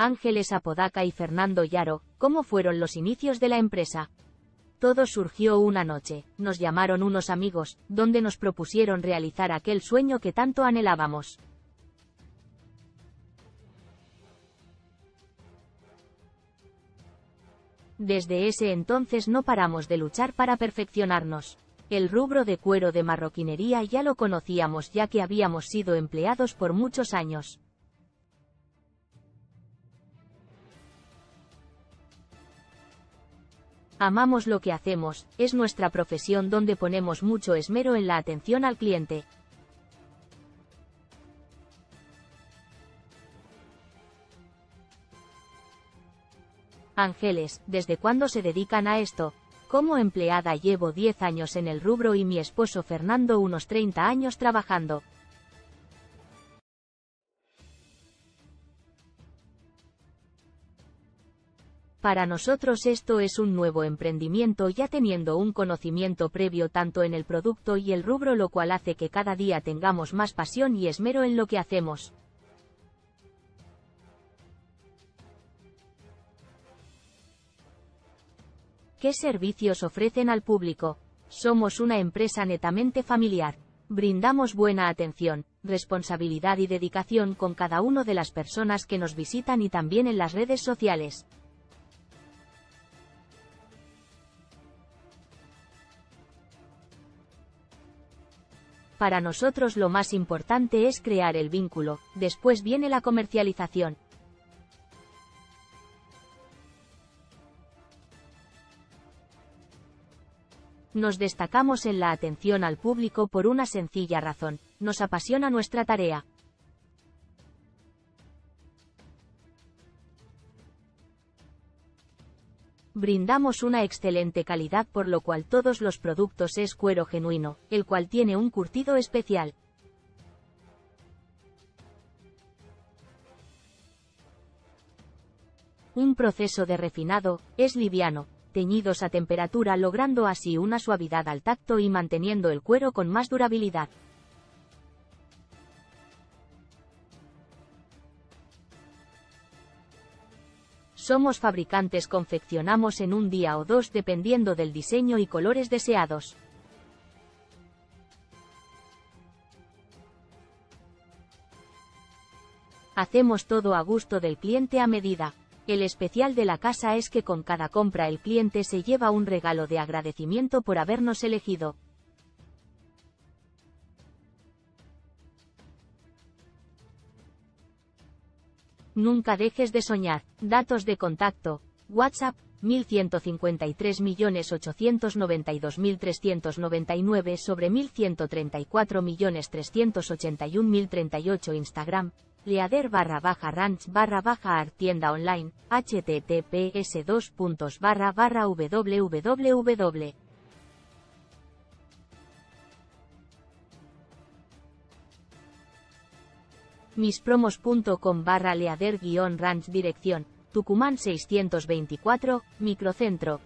Ángeles Apodaca y Fernando Yaro, ¿cómo fueron los inicios de la empresa? Todo surgió una noche, nos llamaron unos amigos, donde nos propusieron realizar aquel sueño que tanto anhelábamos. Desde ese entonces no paramos de luchar para perfeccionarnos. El rubro de cuero de marroquinería ya lo conocíamos ya que habíamos sido empleados por muchos años. Amamos lo que hacemos, es nuestra profesión donde ponemos mucho esmero en la atención al cliente. Ángeles, ¿desde cuándo se dedican a esto? Como empleada llevo 10 años en el rubro y mi esposo Fernando unos 30 años trabajando. Para nosotros esto es un nuevo emprendimiento ya teniendo un conocimiento previo tanto en el producto y el rubro lo cual hace que cada día tengamos más pasión y esmero en lo que hacemos. ¿Qué servicios ofrecen al público? Somos una empresa netamente familiar. Brindamos buena atención, responsabilidad y dedicación con cada una de las personas que nos visitan y también en las redes sociales. Para nosotros lo más importante es crear el vínculo, después viene la comercialización. Nos destacamos en la atención al público por una sencilla razón, nos apasiona nuestra tarea. Brindamos una excelente calidad por lo cual todos los productos es cuero genuino, el cual tiene un curtido especial. Un proceso de refinado, es liviano, teñidos a temperatura logrando así una suavidad al tacto y manteniendo el cuero con más durabilidad. Somos fabricantes confeccionamos en un día o dos dependiendo del diseño y colores deseados. Hacemos todo a gusto del cliente a medida. El especial de la casa es que con cada compra el cliente se lleva un regalo de agradecimiento por habernos elegido. Nunca dejes de soñar. Datos de contacto. WhatsApp, 1153.892.399 sobre 1134.381.038 Instagram, leader barra baja ranch barra baja art tienda online, https 2 barra barra www. mispromos.com barra leader guion ranch dirección, Tucumán 624, Microcentro,